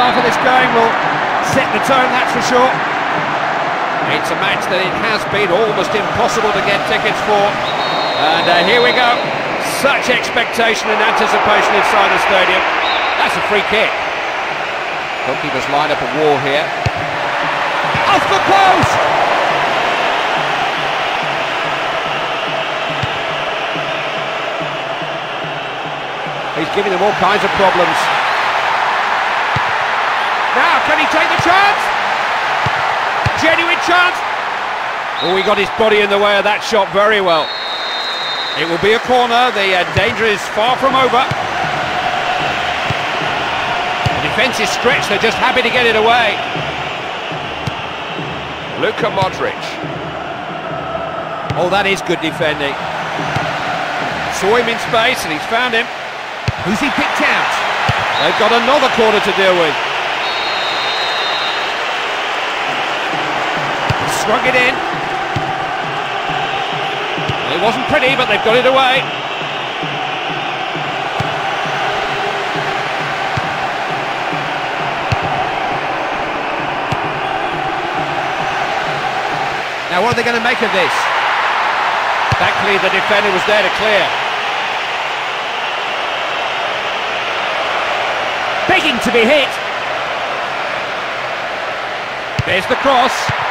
half of this game will set the tone, that's for sure. It's a match that it has been almost impossible to get tickets for. And uh, here we go. Such expectation and anticipation inside the stadium. That's a free kick. Goalkeepers line up a wall here. Off the post! He's giving them all kinds of problems. Now, can he take the chance? Genuine chance. Oh, he got his body in the way of that shot very well. It will be a corner. The uh, danger is far from over. The defence is stretched. They're just happy to get it away. Luka Modric. Oh, that is good defending. Saw him in space and he's found him. Who's he picked out? They've got another corner to deal with. It in. It wasn't pretty, but they've got it away. Now what are they going to make of this? Thankfully the defender was there to clear. Begging to be hit. There's the cross.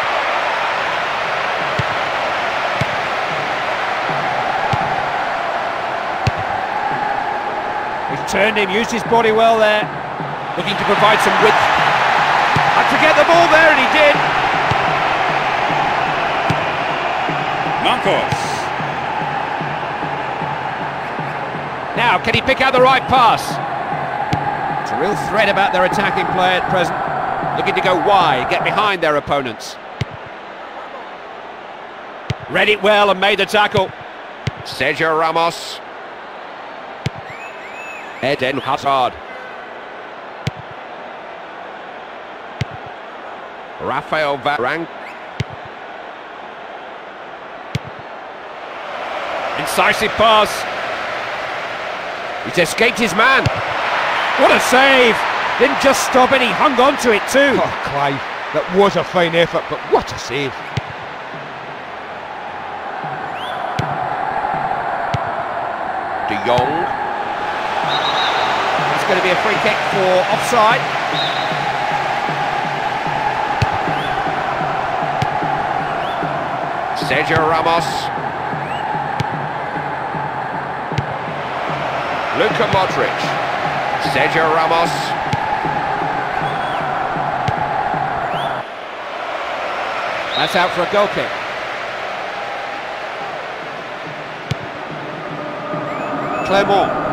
Turned him, used his body well there. Looking to provide some width. Had to get the ball there and he did. Marcos. Now, can he pick out the right pass? It's a real threat about their attacking play at present. Looking to go wide, get behind their opponents. Read it well and made the tackle. Sergio Ramos. Eden Hazard. Rafael Varane. Incisive pass. He's escaped his man. What a save! Didn't just stop it, he hung on to it too. Oh, Clive, that was a fine effort, but what a save. De Jong. Going to be a free kick for offside. Sergio Ramos. Luka Modric. Sergio Ramos. That's out for a goal kick. Clermont.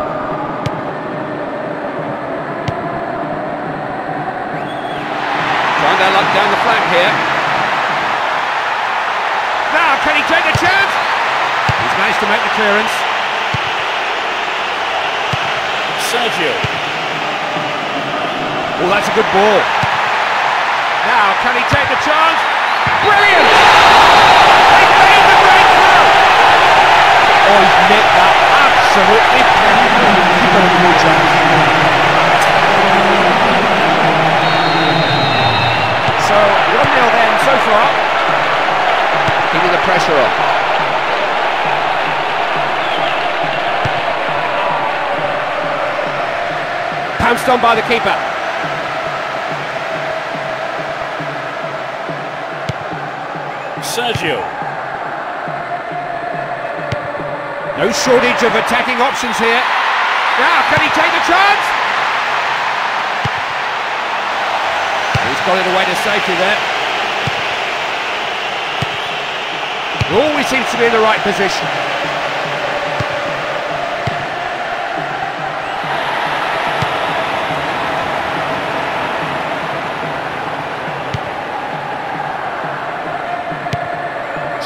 Down the flank here. Now, can he take the chance? He's managed to make the clearance. Sergio. Oh, that's a good ball. Now, can he take the chance? Brilliant! He's made the breakthrough! Oh, he's met that absolutely perfectly. Keeper had no chance. So, 1-0 then so far. Keeping the pressure up. Pounced on by the keeper. Sergio. No shortage of attacking options here. Now, can he take the chance? He's got it away to safety there. Always seems to be in the right position.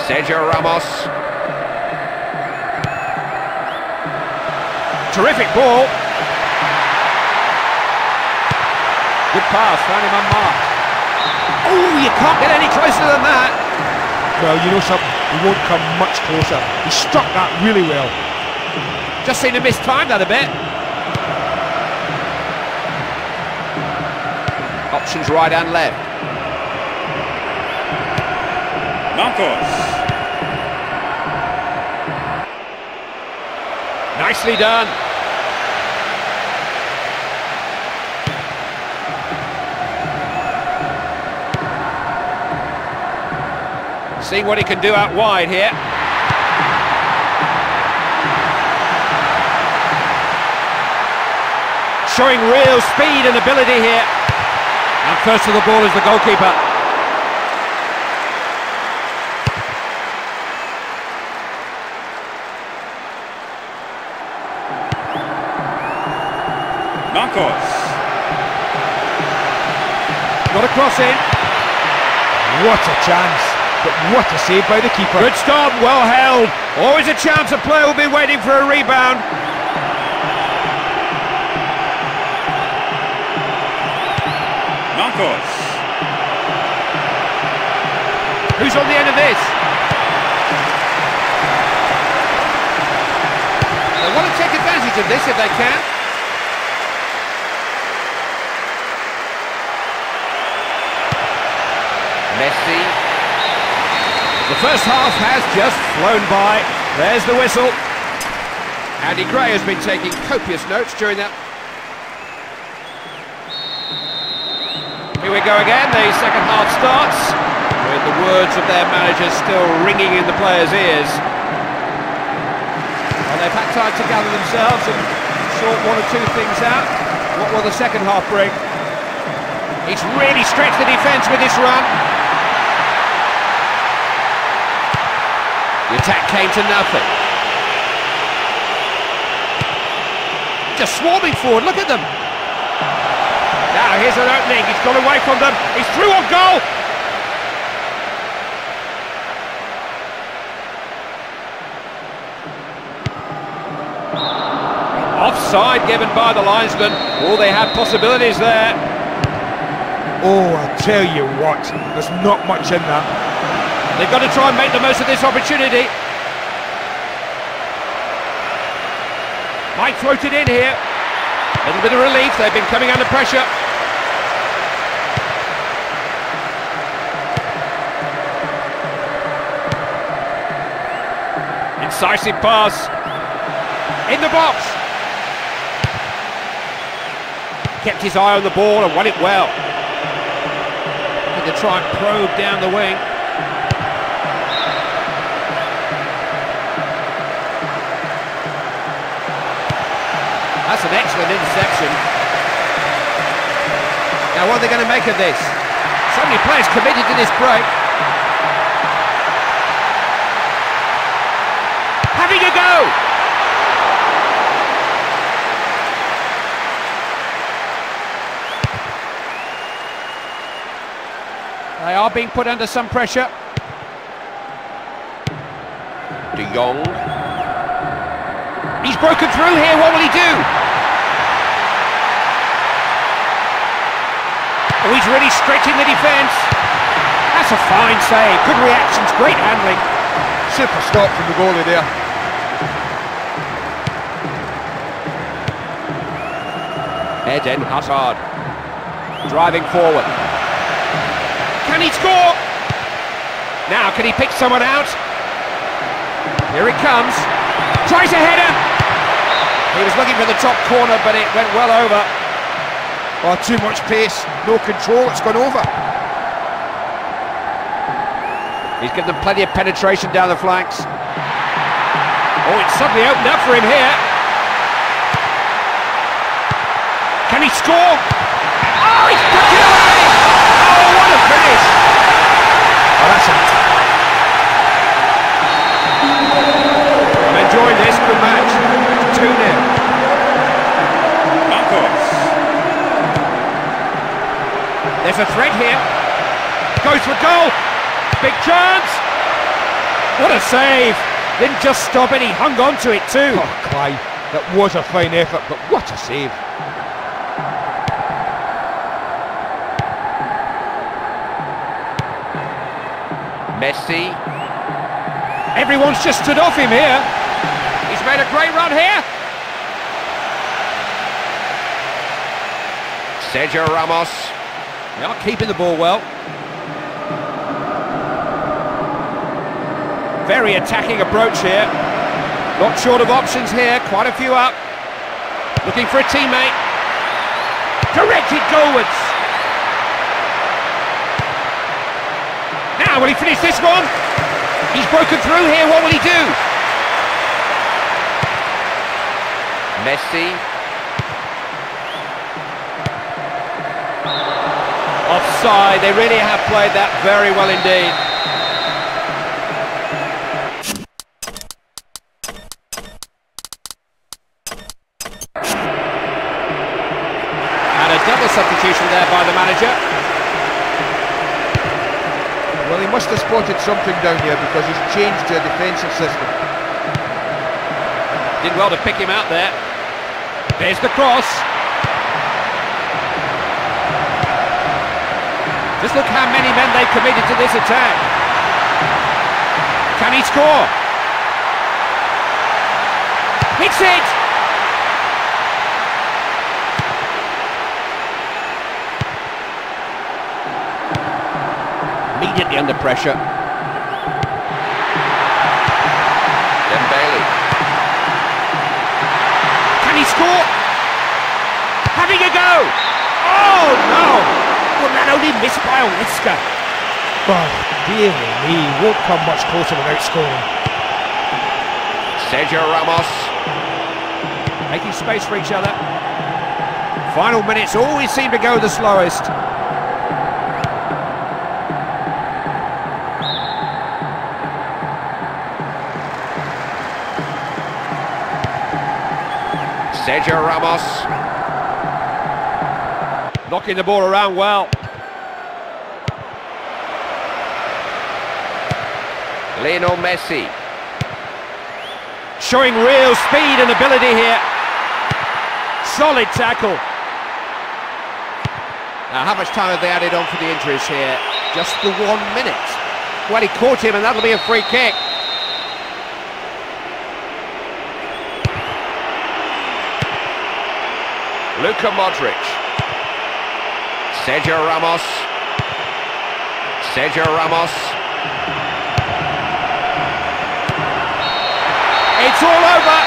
Sergio Ramos. Terrific ball. Good pass, found him unmarked. Oh, you can't get any closer than that. Well, you know something, he won't come much closer. He struck that really well. Just seemed to miss time that a bit. Options right and left. Marcos. Nicely done. Seeing what he can do out wide here. Showing real speed and ability here. And first to the ball is the goalkeeper. Marcos. Got a cross in. What a chance, but what a save by the keeper. Good stop, well held. Always a chance a player will be waiting for a rebound. Marcos. Who's on the end of this? They want to take advantage of this if they can. Messi. The first half has just flown by. There's the whistle. Andy Gray has been taking copious notes during that. Here we go again, the second half starts with the words of their manager still ringing in the players' ears. Well, they've had time to gather themselves and sort one or two things out. What will the second half bring? He's really stretched the defence with this run. The attack came to nothing. Just swarming forward, look at them. Now here's an opening, he's gone away from them, he's through on goal! Offside given by the linesman. Oh, they had possibilities there. Oh, I tell you what, there's not much in that. They've got to try and make the most of this opportunity. Might float it in here. A little bit of relief, they've been coming under pressure. Incisive pass. In the box. Kept his eye on the ball and won it well. Had to try and probe down the wing. An interception. Now what are they going to make of this? So many players committed to this break. Having a go! They are being put under some pressure. De Jong. He's broken through here, what will he do? Oh, he's really stretching the defence. That's a fine save, good reactions, great handling. Super stop from the goalie there. Eden Hazard. Driving forward. Can he score? Now, can he pick someone out? Here it comes. Tries a header. He was looking for the top corner, but it went well over. Oh, too much pace, no control, it's gone over. He's given them plenty of penetration down the flanks. Oh, it's suddenly opened up for him here. Can he score? Oh, he's it away! Oh, what a finish! Oh, that's it. I'm enjoying this. Good match. 2 There's a threat here. Goes for goal. Big chance. What a save. Didn't just stop it, he hung on to it too. Oh, Clyde, that was a fine effort, but what a save. Messi. Everyone's just stood off him here. He's made a great run here. Sergio Ramos. They are keeping the ball well. Very attacking approach here. Not short of options here, quite a few up. Looking for a teammate. Directed goalwards. Now, will he finish this one? He's broken through here, what will he do? Messi. Offside, they really have played that very well indeed. And a double substitution there by the manager. Well, he must have spotted something down here because he's changed a defensive system. Did well to pick him out there. There's the cross. Just look how many men they committed to this attack. Can he score? Hits it! Immediately under pressure. Well, only missed by a whisker. Oh, dear me, won't come much closer without scoring. Sergio Ramos. Making space for each other. Final minutes always seem to go the slowest. Sergio Ramos. Knocking the ball around well. Lionel Messi. Showing real speed and ability here. Solid tackle. Now, how much time have they added on for the injuries here? Just the one minute. Well, he caught him, and that'll be a free kick. Luka Modric. Sergio Ramos. Sergio Ramos. It's all over.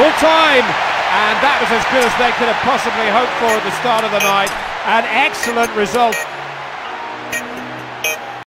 Full time. And that was as good as they could have possibly hoped for at the start of the night. An excellent result